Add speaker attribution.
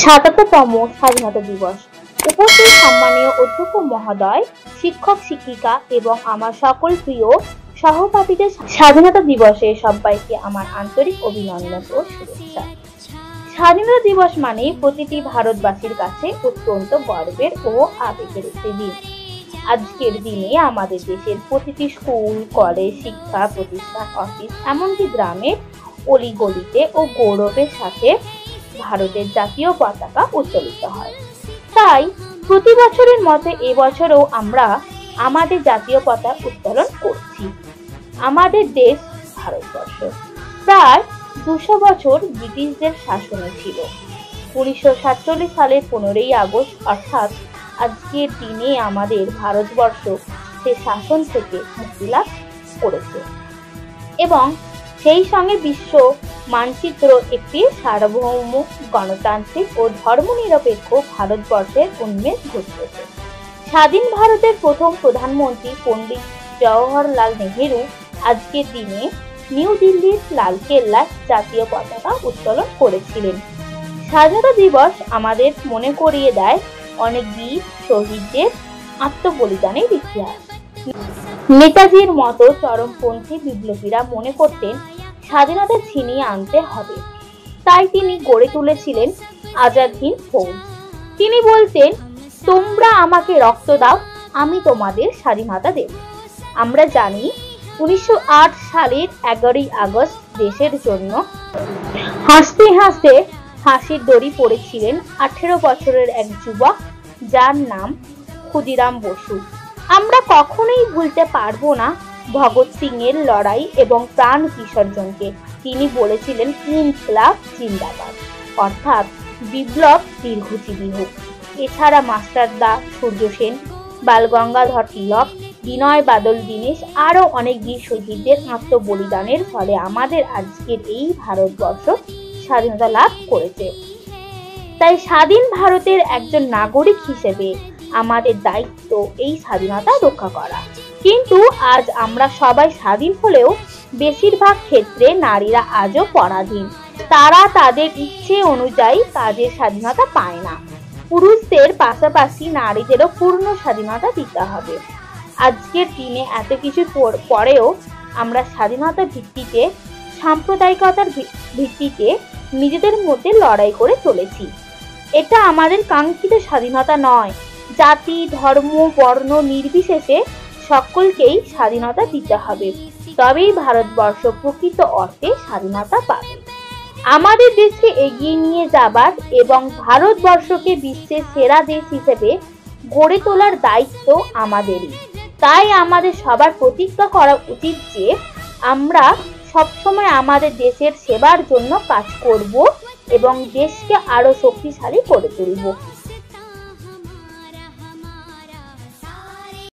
Speaker 1: সাতাত্তরতম স্বাধীনতা দিবস। উপস্থিত সম্মানীয় অধ্যক্ষ মহোদয়, শিক্ষক, শিক্ষিকা এবং আমার সকল প্রিয় সহপাঠীদের স্বাধীনতা দিবসে সবাইকে আমার আন্তরিক অভিনন্দন ও শুভেচ্ছা। স্বাধীনতা দিবস মানে প্রতিটি ভারতবাসীর কাছে অত্যন্ত গর্বের ও আবেগের একটি দিন। আজকের দিনে আমাদের দেশের প্রতিটি স্কুল, কলেজ, শিক্ষা প্রতিষ্ঠান, অফিস, এমনকি গ্রামের অলিগলিতে ও গৌরবের সাথে ভারতের জাতীয় পতাকা উত্তোলিত হয়। তাই প্রতি বছরের মতো এবছরও আমরা আমাদের জাতীয় পতাকা উত্তোলন করছি। আমাদের দেশ ভারতবর্ষ। প্রায় দুশো বছর ব্রিটিশদের শাসনে ছিল। উনিশশো সাতচল্লিশ সালের পনেরোই আগস্ট, অর্থাৎ আজকের দিনে আমাদের ভারতবর্ষ সে শাসন থেকে মুক্তি লাভ করেছে। এবং সেই সঙ্গে বিশ্ব মানচিত্র একটি সার্বভৌম গণতান্ত্রিক ও ধর্মনিরপেক্ষ ভারতবর্ষের উন্মেষ ঘটেছে স্বাধীন ভারতের প্রথম প্রধানমন্ত্রী পণ্ডিত জওহরলাল নেহেরু আজকের দিনে নিউ দিল্লির লালকেল্লায় জাতীয় পতাকা উত্তোলন করেছিলেন। স্বাধীনতা দিবস আমাদের মনে করিয়ে দেয় অনেক বীর শহীদদের আত্মবলিদানের ইতিহাস। নেতাজির মতো চরমপন্থী বিপ্লবীরা মনে করতেন স্বাধীনতা ছিনিয়ে আনতে হবে। তাই তিনি গড়ে তুলেছিলেন আজাদ হিন্দ ফৌজ। তিনি বলতেন, তোমরা আমাকে রক্ত দাও, আমি তোমাদের স্বাধীনতা দেব। আমরা জানি, উনিশশো আট সালের এগারোই আগস্ট দেশের জন্য হাসতে হাসতে হাসির দড়ি পড়েছিলেন আঠেরো বছরের এক যুবক, যার নাম ক্ষুদিরাম বসু। আমরা কখনোই ভুলতে পারব না। ভগৎ সিং এর লড়াই এবং প্রাণ বিসর্জনকে তিনি বলেছিলেন ইনকলাব জিন্দাবাদ। অর্থাৎ বিপ্লব দীর্ঘজীবী হোক। এছাড়া মাস্টারদা সূর্য সেন, বালগঙ্গাধর তিলক, বিনয় বাদল দীনেশ আরও অনেক বীর শহীদদের আত্মবলিদানের ফলে আমাদের আজকের এই ভারতবর্ষ স্বাধীনতা লাভ করেছে। তাই স্বাধীন ভারতের একজন নাগরিক হিসেবে আমাদের দায়িত্ব এই স্বাধীনতা রক্ষা করা। কিন্তু আজ আমরা সবাই স্বাধীন হলেও বেশিরভাগ ক্ষেত্রে নারীরা আজও পরাধীন। তারা তাদের ইচ্ছে অনুযায়ী কাজের স্বাধীনতা পায় না। পুরুষদের পাশাপাশি নারীদেরও পূর্ণ স্বাধীনতা দিতে হবে। আজকের দিনে এত কিছু পরেও আমরা স্বাধীনতা ভিত্তিতে, সাম্প্রদায়িকতার ভিত্তিতে নিজেদের মধ্যে লড়াই করে চলেছি। এটা আমাদের কাঙ্ক্ষিত স্বাধীনতা নয়। জাতি, ধর্ম, বর্ণ নির্বিশেষে সকলকেই স্বাধীনতা দিতে হবে। তবেই ভারতবর্ষ প্রকৃত অর্থে স্বাধীনতা পাবে। আমাদের দেশকে এগিয়ে নিয়ে যাবার এবং ভারতবর্ষকে বিশ্বের সেরা দেশ হিসেবে গড়ে তোলার দায়িত্ব আমাদেরই। তাই আমাদের সবার প্রতিজ্ঞা করা উচিত যে আমরা সবসময় আমাদের দেশের সেবার জন্য কাজ করব এবং দেশকে আরও শক্তিশালী করে তুলব।